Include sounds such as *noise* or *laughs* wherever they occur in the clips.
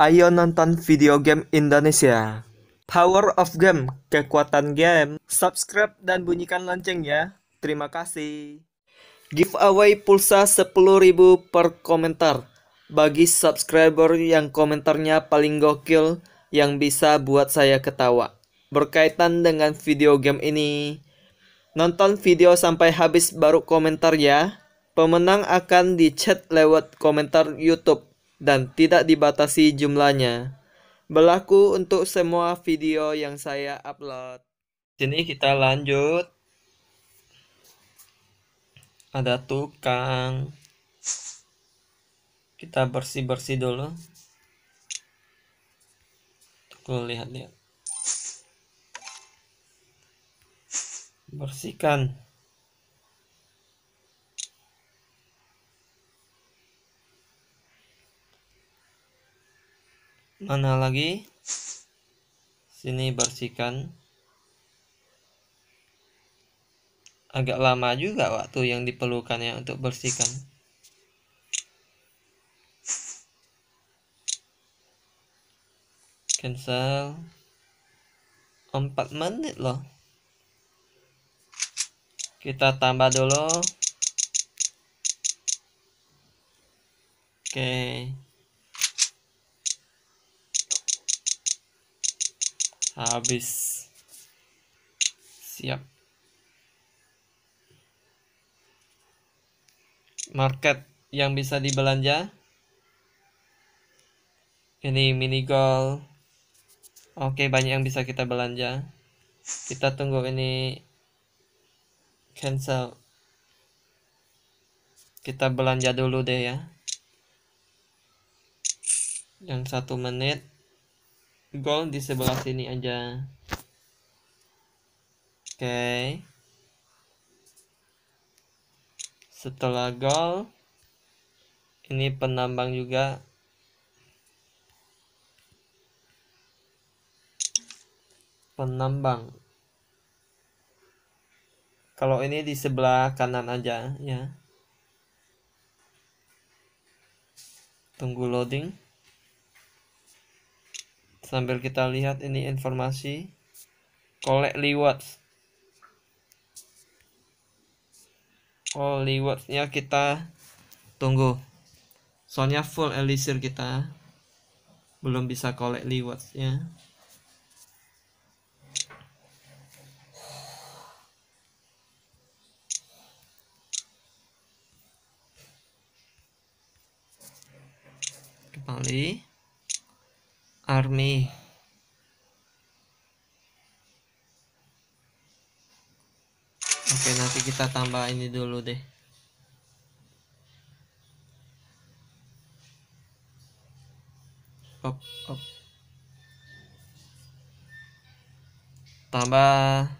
Ayo nonton video game Indonesia. Power of Game, kekuatan game. Subscribe dan bunyikan lonceng ya. Terima kasih. Giveaway pulsa 10.000 per komentar. Bagi subscriber yang komentarnya paling gokil yang bisa buat saya ketawa. Berkaitan dengan video game ini, nonton video sampai habis baru komentar ya. Pemenang akan dicat lewat komentar YouTube dan tidak dibatasi jumlahnya. Berlaku untuk semua video yang saya upload. Sini kita lanjut. Ada tukang. Kita bersih-bersih dulu. Tuh lihat-lihat. Bersihkan. Mana lagi? Sini bersihkan. Agak lama juga waktu yang diperlukan ya untuk bersihkan. Cancel. 4 menit loh. Kita tambah dulu. Oke. okay. Habis. Siap. Market yang bisa dibelanja. Ini mini gold oke banyak yang bisa kita belanja. Kita tunggu ini cancel. Kita belanja dulu deh ya. Yang satu menit gold di sebelah sini aja. Oke. Okay. setelah gold ini penambang juga. Penambang. Kalau ini di sebelah kanan aja ya. Tunggu loading sambil kita lihat ini informasi. Collect rewards. Oh rewardsnya kita tunggu. Soalnya full elixir kita belum bisa collect rewards ya kembali army. Oke nanti kita tambah ini dulu deh. Op, op. tambah.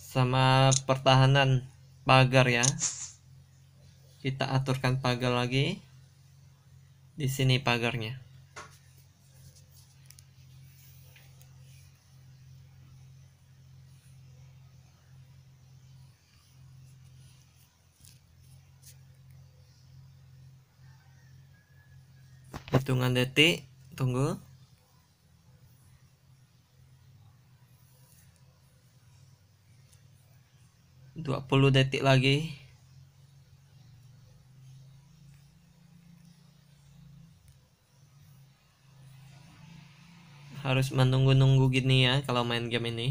Sama pertahanan pagar ya. Kita aturkan pagar lagi. Di sini pagarnya. Hitungan detik tunggu 20 detik lagi. Harus menunggu-nunggu gini ya kalau main game ini.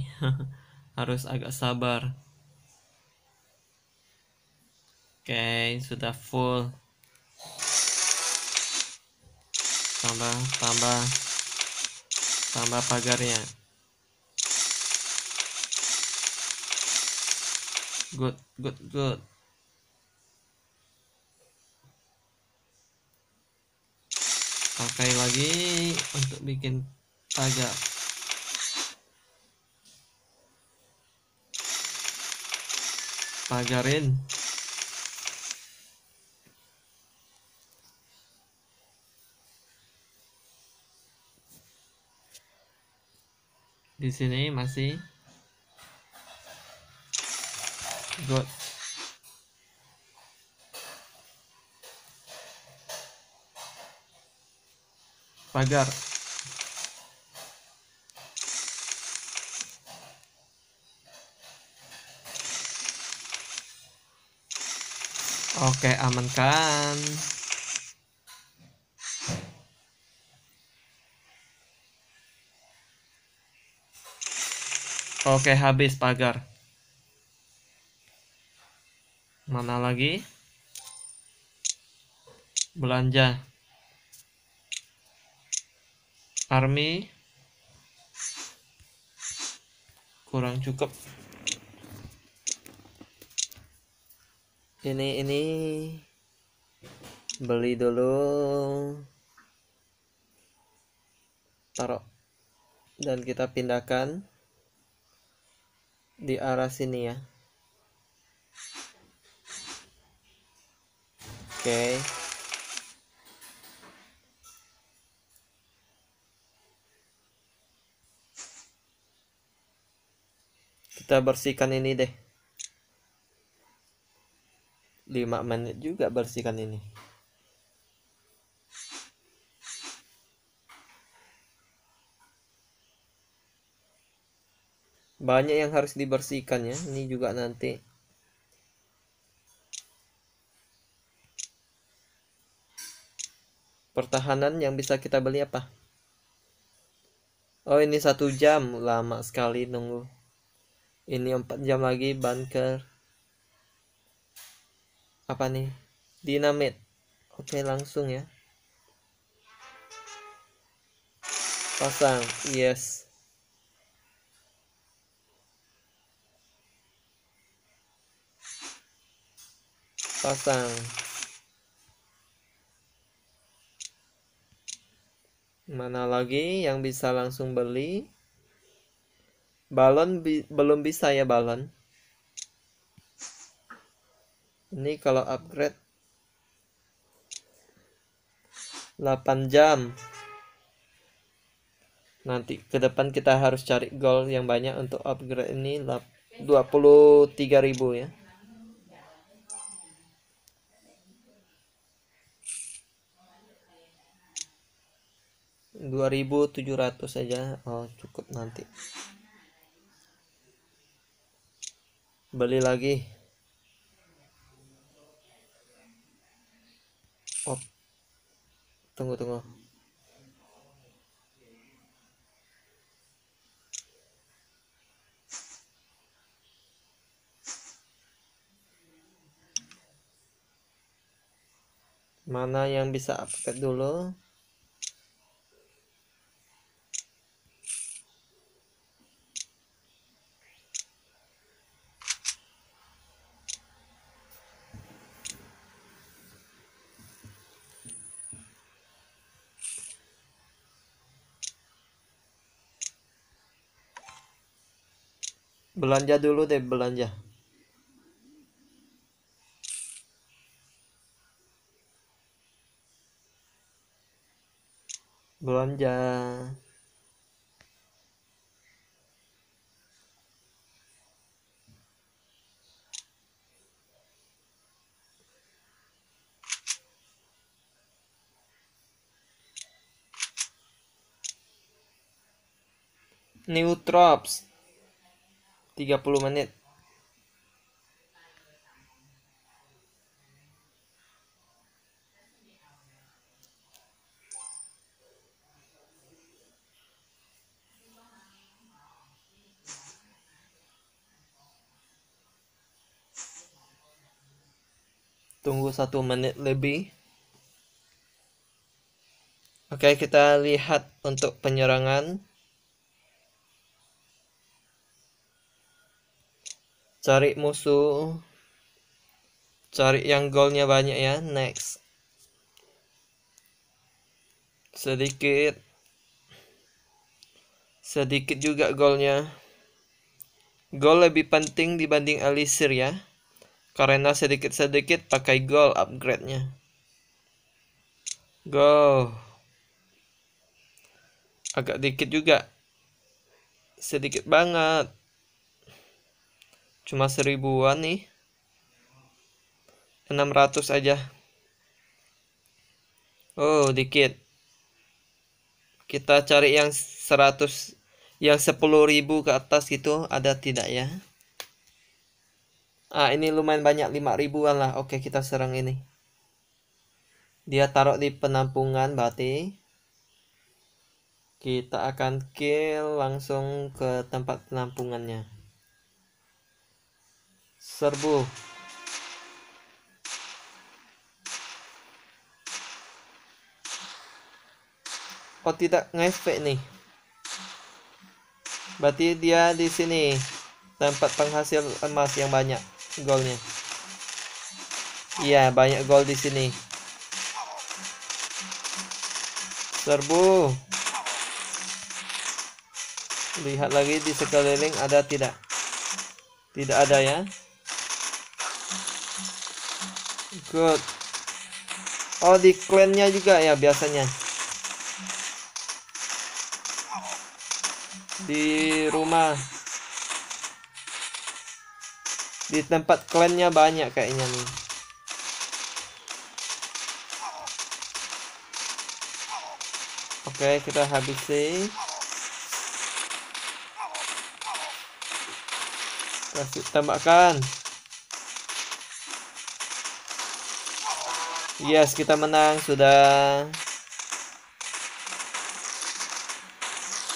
*laughs* Harus agak sabar. Oke sudah full. Tambah tambah. Tambah pagarnya good good good. Pakai lagi untuk bikin pagar pagarin di sini masih good pagar Oke, amankan. Oke, habis pagar. Mana lagi? Belanja. Army. Kurang cukup. ini ini beli dulu taruh dan kita pindahkan di arah sini ya oke. Kita bersihkan ini deh. 5 menit juga bersihkan ini. Banyak yang harus dibersihkan ya. Ini juga nanti pertahanan yang bisa kita beli apa? Oh ini satu jam. Lama sekali nunggu. Ini empat jam lagi bunker. Apa nih? Dinamit. Oke langsung ya. Pasang. Yes. Pasang mana lagi yang bisa langsung beli? Balon bi belum bisa ya balon. Ini kalau upgrade 8 jam. Nanti ke depan kita harus cari gold yang banyak untuk upgrade ini 23.000 ya dua ribu tujuh ratus saja oh cukup nanti. Beli lagi. Oh. Tunggu tunggu. Mana yang bisa update dulu belanja dulu deh belanja. Belanja. New drops 30 menit. Tunggu satu menit lebih. Oke kita lihat untuk penyerangan cari musuh. Cari yang golnya banyak ya. Next. Sedikit. Sedikit juga golnya gol lebih penting dibanding alisir ya. Karena sedikit-sedikit pakai gol upgrade-nya. Go agak dikit juga. Sedikit banget cuma seribuan nih. 600 aja. Oh dikit. Kita cari yang 100 yang 10.000 ke atas gitu ada tidak ya? Ah ini lumayan banyak 5 ribuan lah. Oke kita serang ini. Dia taruh di penampungan berarti. Kita akan kill langsung ke tempat penampungannya serbu. Oh tidak ngefek nih. Berarti dia di sini tempat penghasil emas yang banyak golnya. Iya banyak gol di sini. Serbu. Lihat lagi di sekeliling ada tidak? Tidak ada ya good. Oh di clannya juga ya biasanya. Di rumah. Di tempat klannya banyak kayaknya nih. Oke kita habisi. Kasih tambahkan yes kita menang sudah.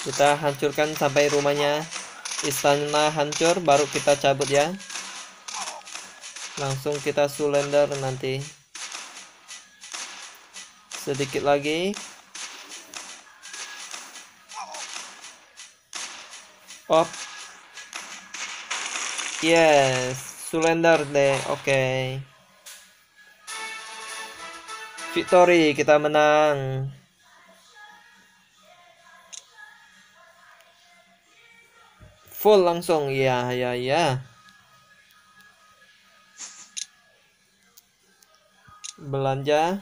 Kita hancurkan sampai rumahnya. Istana hancur baru kita cabut ya. Langsung kita surrender nanti. Sedikit lagi. Oh yes surrender deh oke. okay. Victory kita menang. Full langsung ya ya ya. Belanja.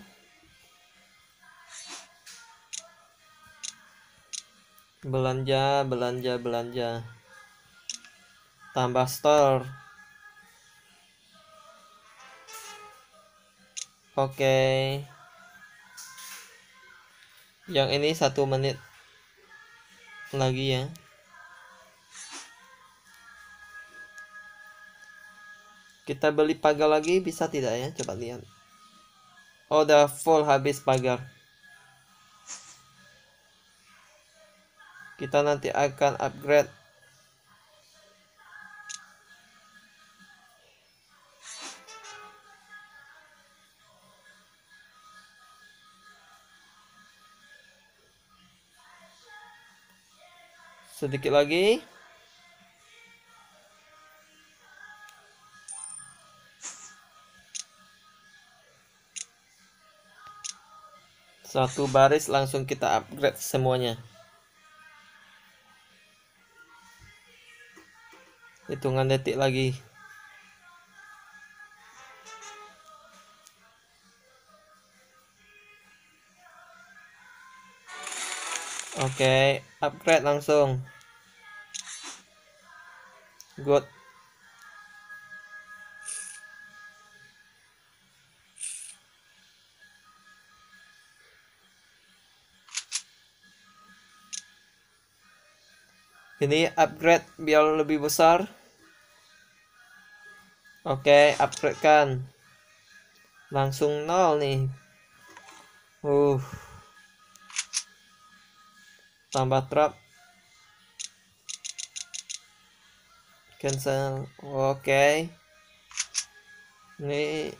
Belanja belanja belanja. Tambah store. Oke yang ini satu menit lagi ya Kita beli pagar lagi bisa tidak ya? Coba lihat. Oh, udah full habis pagar. Kita nanti akan upgrade sedikit lagi. Satu baris langsung kita upgrade semuanya. Hitungan detik lagi. Oke okay, upgrade langsung good ini upgrade biar lebih besar. Oke okay, upgrade kan langsung nol nih. Uh. Tambah trap cancel. Oke. Okay. ini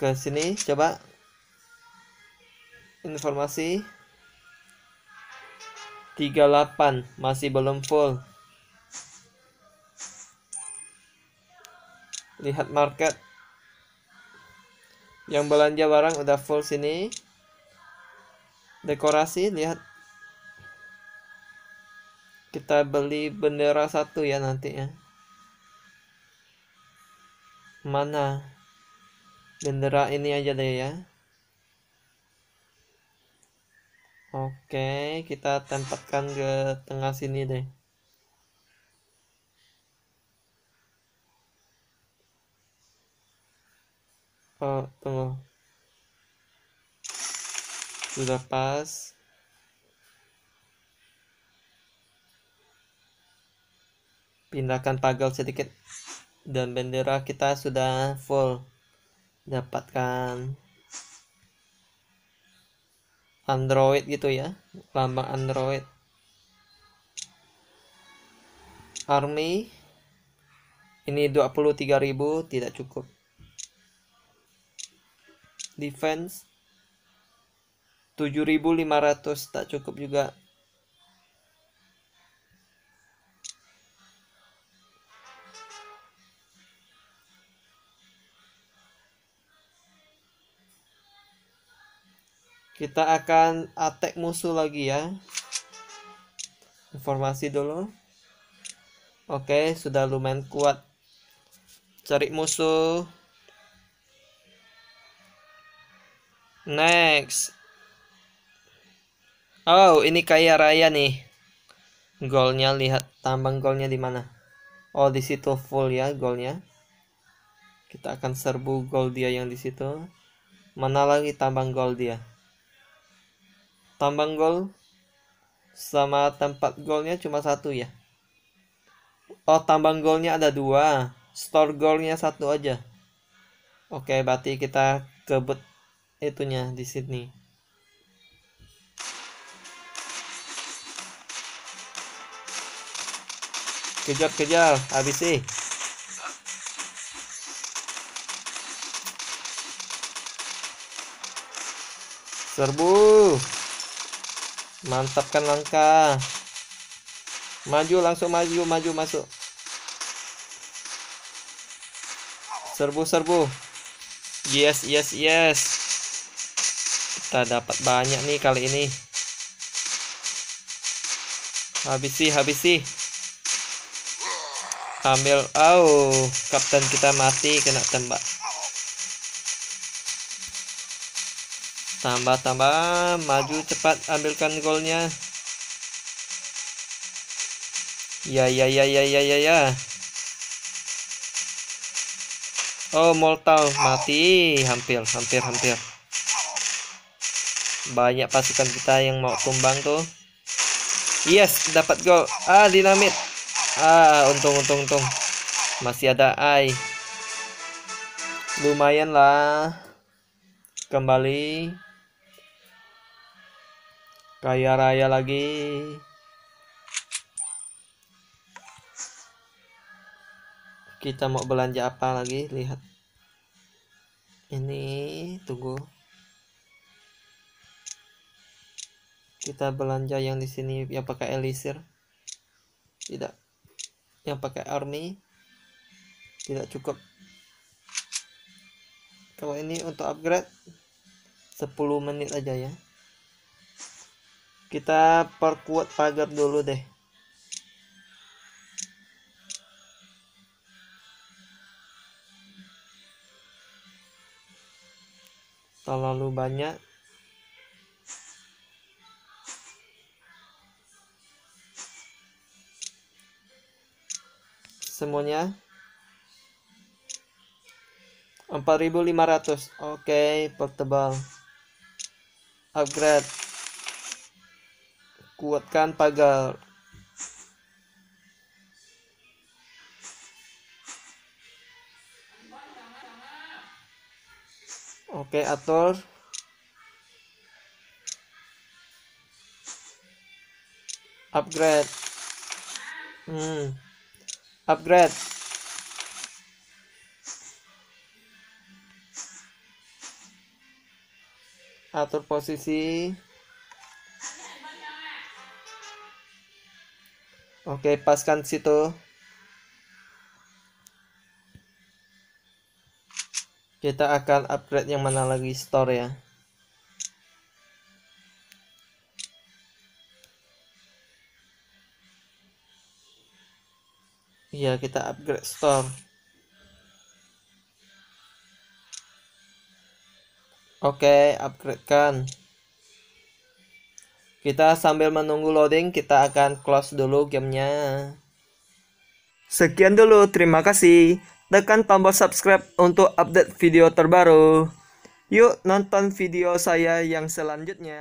ke sini coba. Informasi. 38 masih belum full. Lihat market. Yang belanja barang udah full sini dekorasi lihat kita beli bendera satu ya nanti ya mana bendera ini aja deh ya Oke, kita tempatkan ke tengah sini deh. Oh, tunggu. Sudah pas. Pindahkan pagal sedikit. Dan bendera kita sudah full. Dapatkan Android gitu ya. Lambang Android. Army. Ini 23.000 tidak cukup defense 7500 tak cukup juga. Kita akan attack musuh lagi ya. Informasi dulu. Oke sudah lumayan kuat. Cari musuh. Next. Oh, ini kaya raya nih. Golnya lihat tambang golnya di mana? Oh, di situ full ya golnya. Kita akan serbu gol dia yang di situ. Mana lagi tambang gol dia? Tambang gol sama tempat golnya cuma satu ya. Oh, tambang golnya ada dua. Store golnya satu aja. Oke, berarti kita kebut itunya di Sydney. Kejar-kejar, habis sih. Serbu. Mantapkan langkah. Maju langsung maju, maju masuk. Serbu, serbu. Yes, yes, yes kita dapat banyak nih kali ini habisi habisi ambil. Oh kapten kita mati kena tembak. Tambah tambah. Maju cepat ambilkan golnya. Ya ya ya ya ya ya ya. Oh mortal. Mati. Hampir hampir hampir. Banyak pasukan kita yang mau tumbang tuh. Yes dapat gol. Ah dinamit ah untung untung untung. Masih ada ai. Lumayan lah. Kembali. Kaya raya lagi. Kita mau belanja apa lagi? Lihat. Ini tunggu. Kita belanja yang di sini yang pakai elisir. Tidak yang pakai army tidak cukup. Kalau ini untuk upgrade 10 menit aja ya. Kita perkuat pagar dulu deh. Terlalu banyak semuanya. 4500 oke okay, portable. Upgrade. Kuatkan pagar. Oke okay, atur. Upgrade. Hmm upgrade. Atur posisi. Oke paskan situ. Kita akan upgrade yang mana lagi? Store ya Iya, kita upgrade store. Oke, upgrade kan. Kita sambil menunggu loading, kita akan close dulu gamenya. Sekian dulu, terima kasih. Tekan tombol subscribe untuk update video terbaru. Yuk nonton video saya yang selanjutnya.